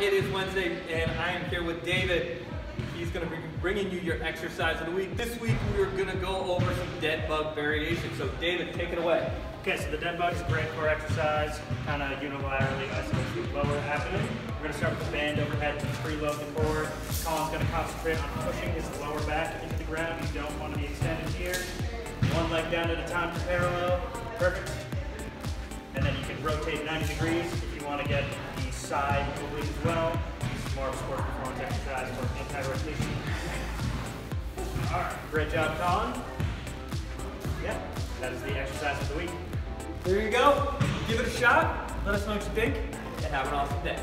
It is Wednesday, and I am here with David. He's going to be bringing you your exercise of the week. This week, we are going to go over some dead bug variations. So, David, take it away. Okay, so the dead bug is a great core exercise, kind of unilaterally isolates the lower abdomen. We're going to start with the band overhead to preload the core. Colin's going to concentrate on pushing his lower back into the ground. You don't want to be extended here. One leg down at a time to parallel. Perfect. And then you can rotate 90 degrees if you want to get side oblique as well. This is more of a sport performance exercise for anti-rotation. All right, great job, Colin. Yeah, that is the exercise of the week. There you go. Give it a shot. Let us know what you think, and have an awesome day.